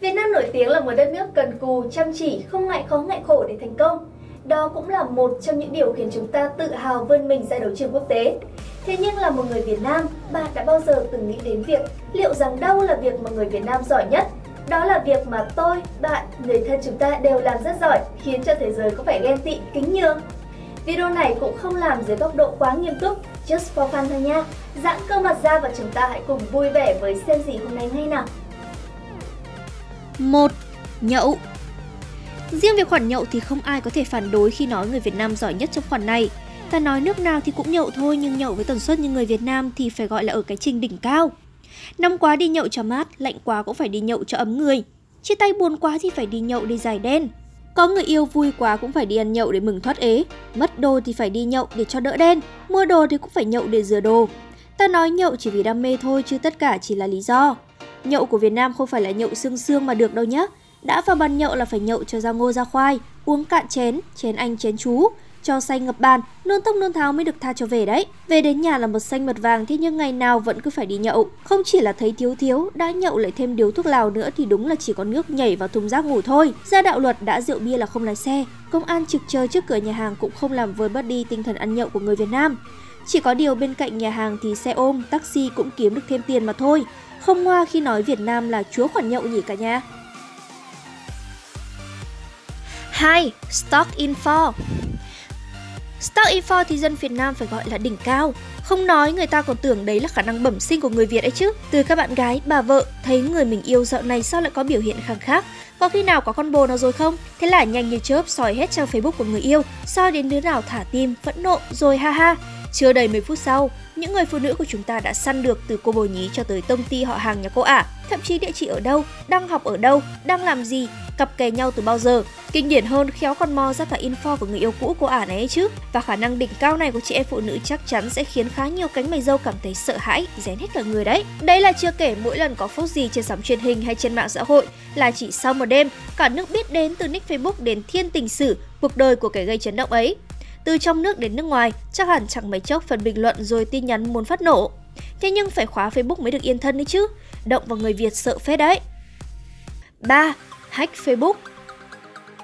Việt Nam nổi tiếng là một đất nước cần cù, chăm chỉ, không ngại khó ngại khổ để thành công. Đó cũng là một trong những điều khiến chúng ta tự hào vươn mình ra đấu trường quốc tế. Thế nhưng là một người Việt Nam, bạn đã bao giờ từng nghĩ đến việc liệu rằng đâu là việc mà người Việt Nam giỏi nhất? Đó là việc mà tôi, bạn, người thân chúng ta đều làm rất giỏi, khiến cho thế giới có phải ghen tị, kính nhường. Video này cũng không làm dưới góc độ quá nghiêm túc, just for fun thôi nha. Giãn cơ mặt ra và chúng ta hãy cùng vui vẻ với xem gì hôm nay ngay nào. 1. Nhậu Riêng về khoản nhậu thì không ai có thể phản đối khi nói người Việt Nam giỏi nhất trong khoản này. Ta nói nước nào thì cũng nhậu thôi nhưng nhậu với tần suất như người Việt Nam thì phải gọi là ở cái trình đỉnh cao. Nóng quá đi nhậu cho mát, lạnh quá cũng phải đi nhậu cho ấm người. Chia tay buồn quá thì phải đi nhậu để giải đen. Có người yêu vui quá cũng phải đi ăn nhậu để mừng thoát ế. Mất đồ thì phải đi nhậu để cho đỡ đen. Mua đồ thì cũng phải nhậu để rửa đồ. Ta nói nhậu chỉ vì đam mê thôi chứ tất cả chỉ là lý do. Nhậu của Việt Nam không phải là nhậu xương xương mà được đâu nhé. Đã vào bàn nhậu là phải nhậu cho ra ngô ra khoai, uống cạn chén, chén anh chén chú, cho say ngập bàn, nôn tóc nôn tháo mới được tha cho về đấy. Về đến nhà là một xanh mật vàng thế nhưng ngày nào vẫn cứ phải đi nhậu. Không chỉ là thấy thiếu thiếu, đã nhậu lại thêm điếu thuốc lào nữa thì đúng là chỉ có nước nhảy vào thùng rác ngủ thôi. Ra đạo luật đã rượu bia là không lái xe. Công an trực chờ trước cửa nhà hàng cũng không làm vơi bớt đi tinh thần ăn nhậu của người Việt Nam. Chỉ có điều bên cạnh nhà hàng thì xe ôm, taxi cũng kiếm được thêm tiền mà thôi. Không ngoa khi nói Việt Nam là chúa khoản nhậu nhỉ cả nhà. 2. Stock Info Stock Info thì dân Việt Nam phải gọi là đỉnh cao. Không nói người ta còn tưởng đấy là khả năng bẩm sinh của người Việt ấy chứ. Từ các bạn gái, bà vợ thấy người mình yêu dạo này sao lại có biểu hiện khang khác. Có khi nào có con bồ nào rồi không? Thế là nhanh như chớp soi hết trang Facebook của người yêu, soi đến đứa nào thả tim, phẫn nộ, rồi ha ha. Chưa đầy 10 phút sau, những người phụ nữ của chúng ta đã săn được từ cô bồ nhí cho tới công ty họ hàng nhà cô ả. Thậm chí địa chỉ ở đâu, đang học ở đâu, đang làm gì, cặp kè nhau từ bao giờ. Kinh điển hơn khéo còn mò ra cả info của người yêu cũ của ả này ấy chứ. Và khả năng đỉnh cao này của chị em phụ nữ chắc chắn sẽ khiến khá nhiều cánh mày dâu cảm thấy sợ hãi, rén hết cả người đấy. Đây là chưa kể mỗi lần có phốt gì trên sóng truyền hình hay trên mạng xã hội là chỉ sau một đêm, cả nước biết đến từ nick Facebook đến thiên tình sử, cuộc đời của kẻ gây chấn động ấy. Từ trong nước đến nước ngoài, chắc hẳn chẳng mấy chốc phần bình luận rồi tin nhắn muốn phát nổ. Thế nhưng phải khóa Facebook mới được yên thân đấy chứ. Động vào người Việt sợ phết đấy. 3. Hack Facebook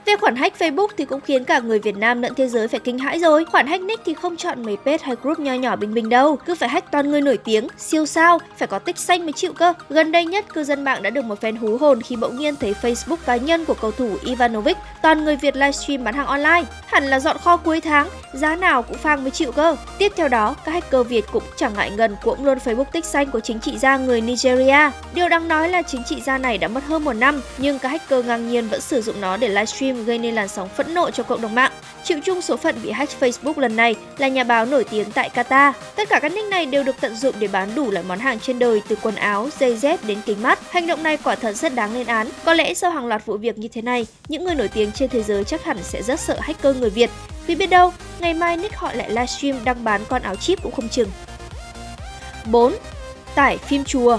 về khoản hack Facebook thì cũng khiến cả người Việt Nam lẫn thế giới phải kinh hãi rồi. Khoản hack nick thì không chọn mấy page hay group nho nhỏ bình bình đâu, cứ phải hack toàn người nổi tiếng, siêu sao, phải có tích xanh mới chịu cơ. Gần đây nhất, cư dân mạng đã được một fan hú hồn khi bỗng nhiên thấy Facebook cá nhân của cầu thủ Ivanovic toàn người Việt livestream bán hàng online. Hẳn là dọn kho cuối tháng, giá nào cũng phang mới chịu cơ. Tiếp theo đó, các hacker Việt cũng chẳng ngại ngần cuỗng luôn Facebook tích xanh của chính trị gia người Nigeria. Điều đáng nói là chính trị gia này đã mất hơn một năm, nhưng các hacker ngang nhiên vẫn sử dụng nó để livestream gây nên làn sóng phẫn nộ cho cộng đồng mạng. Chịu chung số phận bị hack Facebook lần này là nhà báo nổi tiếng tại Qatar. Tất cả các nick này đều được tận dụng để bán đủ loại món hàng trên đời từ quần áo, giày dép đến kính mắt. Hành động này quả thật rất đáng lên án. Có lẽ sau hàng loạt vụ việc như thế này, những người nổi tiếng trên thế giới chắc hẳn sẽ rất sợ hacker người Việt. Vì biết đâu, ngày mai nick họ lại livestream đăng bán con áo chip cũng không chừng. 4. Tải phim chùa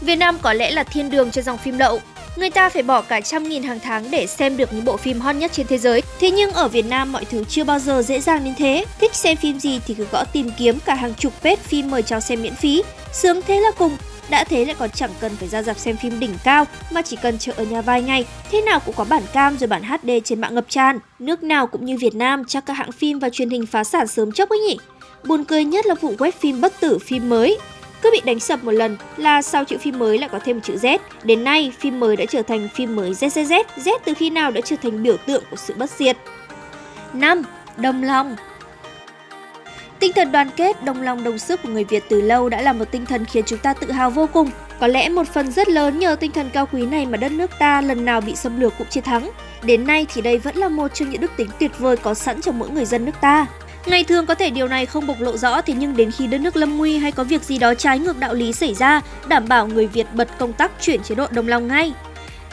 Việt Nam có lẽ là thiên đường cho dòng phim lậu. Người ta phải bỏ cả trăm nghìn hàng tháng để xem được những bộ phim hot nhất trên thế giới. Thế nhưng ở Việt Nam mọi thứ chưa bao giờ dễ dàng đến thế. Thích xem phim gì thì cứ gõ tìm kiếm cả hàng chục page phim mời chào xem miễn phí. Sướng thế là cùng, đã thế lại còn chẳng cần phải ra dạp xem phim đỉnh cao mà chỉ cần chờ ở nhà vài ngày, thế nào cũng có bản cam rồi bản HD trên mạng ngập tràn. Nước nào cũng như Việt Nam chắc các hãng phim và truyền hình phá sản sớm chốc ấy nhỉ. Buồn cười nhất là vụ web phim bất tử phim mới cứ bị đánh sập một lần là sau chữ phim mới lại có thêm một chữ Z. Đến nay, phim mới đã trở thành phim mới ZZZ. Z từ khi nào đã trở thành biểu tượng của sự bất diệt. 5. Đồng lòng Tinh thần đoàn kết, đồng lòng đồng sức của người Việt từ lâu đã là một tinh thần khiến chúng ta tự hào vô cùng. Có lẽ một phần rất lớn nhờ tinh thần cao quý này mà đất nước ta lần nào bị xâm lược cũng chiến thắng. Đến nay thì đây vẫn là một trong những đức tính tuyệt vời có sẵn trong mỗi người dân nước ta. Ngày thường có thể điều này không bộc lộ rõ thế nhưng đến khi đất nước lâm nguy hay có việc gì đó trái ngược đạo lý xảy ra, đảm bảo người Việt bật công tắc chuyển chế độ đồng lòng ngay.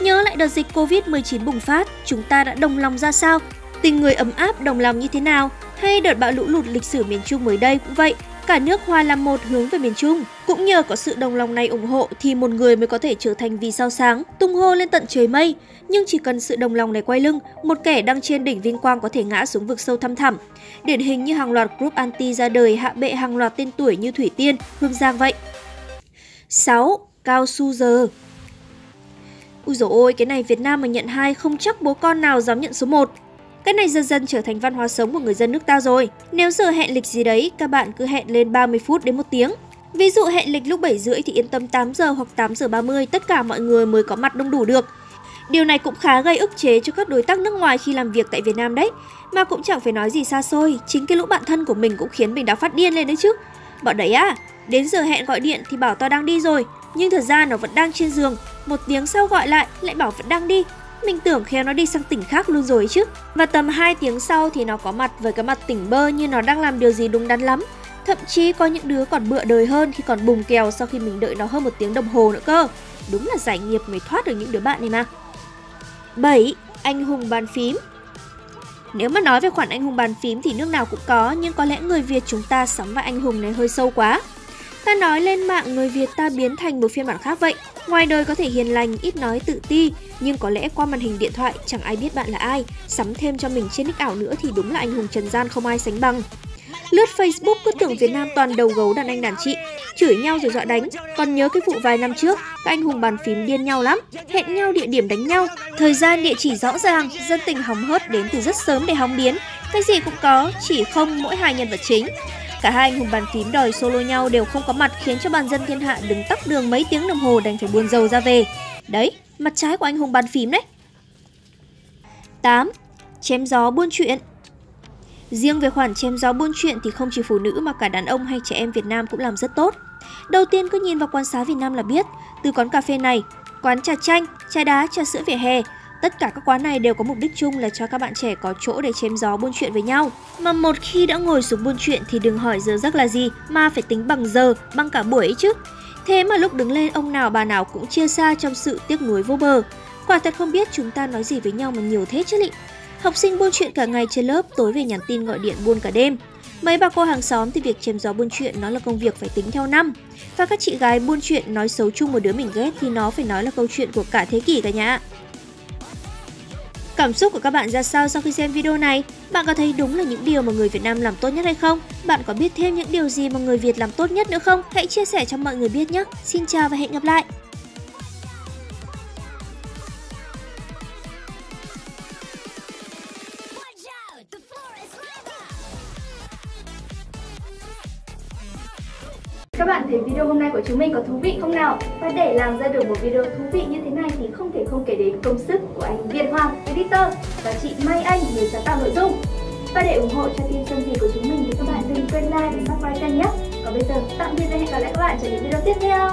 Nhớ lại đợt dịch Covid-19 bùng phát, chúng ta đã đồng lòng ra sao? Tình người ấm áp đồng lòng như thế nào? Hay đợt bão lũ lụt lịch sử miền Trung mới đây cũng vậy, cả nước hòa làm một hướng về miền Trung. Cũng nhờ có sự đồng lòng này ủng hộ thì một người mới có thể trở thành vì sao sáng, tung hô lên tận trời mây. Nhưng chỉ cần sự đồng lòng này quay lưng, một kẻ đang trên đỉnh vinh quang có thể ngã xuống vực sâu thăm thẳm. Điển hình như hàng loạt group anti ra đời hạ bệ hàng loạt tên tuổi như Thủy Tiên, Hương Giang vậy. 6. Cao su giờ Ui dồi ôi, cái này Việt Nam mà nhận hai không chắc bố con nào dám nhận số 1. Cái này dần dần trở thành văn hóa sống của người dân nước ta rồi. Nếu giờ hẹn lịch gì đấy, các bạn cứ hẹn lên 30 phút đến một tiếng. Ví dụ hẹn lịch lúc 7 rưỡi thì yên tâm 8 giờ hoặc 8 giờ 30 tất cả mọi người mới có mặt đông đủ được. Điều này cũng khá gây ức chế cho các đối tác nước ngoài khi làm việc tại Việt Nam đấy. Mà cũng chẳng phải nói gì xa xôi, chính cái lũ bạn thân của mình cũng khiến mình đã phát điên lên đấy chứ. Bọn đấy à, đến giờ hẹn gọi điện thì bảo tao đang đi rồi, nhưng thật ra nó vẫn đang trên giường. Một tiếng sau gọi lại lại bảo vẫn đang đi. Mình tưởng khéo nó đi sang tỉnh khác luôn rồi chứ. Và tầm 2 tiếng sau thì nó có mặt với cái mặt tỉnh bơ như nó đang làm điều gì đúng đắn lắm. Thậm chí có những đứa còn bựa đời hơn khi còn bùng kèo sau khi mình đợi nó hơn một tiếng đồng hồ nữa cơ. Đúng là giải nghiệp mới thoát được những đứa bạn này mà. 7. Anh hùng bàn phím Nếu mà nói về khoản anh hùng bàn phím thì nước nào cũng có, nhưng có lẽ người Việt chúng ta sắm vai anh hùng này hơi sâu quá. Ta nói lên mạng người Việt ta biến thành một phiên bản khác vậy. Ngoài đời có thể hiền lành, ít nói tự ti, nhưng có lẽ qua màn hình điện thoại chẳng ai biết bạn là ai. Sắm thêm cho mình trên nick ảo nữa thì đúng là anh hùng trần gian không ai sánh bằng. Lướt Facebook cứ tưởng Việt Nam toàn đầu gấu đàn anh đàn chị, chửi nhau rồi dọa đánh. Còn nhớ cái vụ vài năm trước, các anh hùng bàn phím điên nhau lắm, hẹn nhau địa điểm đánh nhau. Thời gian địa chỉ rõ ràng, dân tình hóng hớt đến từ rất sớm để hóng biến. Cái gì cũng có, chỉ không mỗi hai nhân vật chính. Cả hai anh hùng bàn phím đòi solo nhau đều không có mặt khiến cho bàn dân thiên hạ đứng tắc đường mấy tiếng đồng hồ đành phải buồn rầu ra về. Đấy, mặt trái của anh hùng bàn phím đấy. 8. Chém gió buôn chuyện Riêng về khoản chém gió buôn chuyện thì không chỉ phụ nữ mà cả đàn ông hay trẻ em Việt Nam cũng làm rất tốt. Đầu tiên cứ nhìn vào quán xá Việt Nam là biết, từ quán cà phê này, quán trà chanh, trà đá, trà sữa vỉa hè, tất cả các quán này đều có mục đích chung là cho các bạn trẻ có chỗ để chém gió buôn chuyện với nhau. Mà một khi đã ngồi xuống buôn chuyện thì đừng hỏi giờ giấc là gì, mà phải tính bằng giờ, bằng cả buổi ấy chứ. Thế mà lúc đứng lên ông nào bà nào cũng chia xa trong sự tiếc nuối vô bờ. Quả thật không biết chúng ta nói gì với nhau mà nhiều thế chứ lị. Học sinh buôn chuyện cả ngày trên lớp, tối về nhắn tin gọi điện buôn cả đêm. Mấy bà cô hàng xóm thì việc chém gió buôn chuyện nó là công việc phải tính theo năm. Và các chị gái buôn chuyện nói xấu chung một đứa mình ghét thì nó phải nói là câu chuyện của cả thế kỷ cả nhà. Cảm xúc của các bạn ra sao sau khi xem video này? Bạn có thấy đúng là những điều mà người Việt Nam làm tốt nhất hay không? Bạn có biết thêm những điều gì mà người Việt làm tốt nhất nữa không? Hãy chia sẻ cho mọi người biết nhé! Xin chào và hẹn gặp lại! Các bạn thấy video hôm nay của chúng mình có thú vị không nào? Và để làm ra được một video thú vị như thế này thì không thể không kể đến công sức của anh Việt Hoàng, editor và chị Mai Anh, người sáng tạo nội dung. Và để ủng hộ cho team Xuân Gì của chúng mình thì các bạn đừng quên like và subscribe kênh nhé. Còn bây giờ, tạm biệt và hẹn gặp lại các bạn trong những video tiếp theo.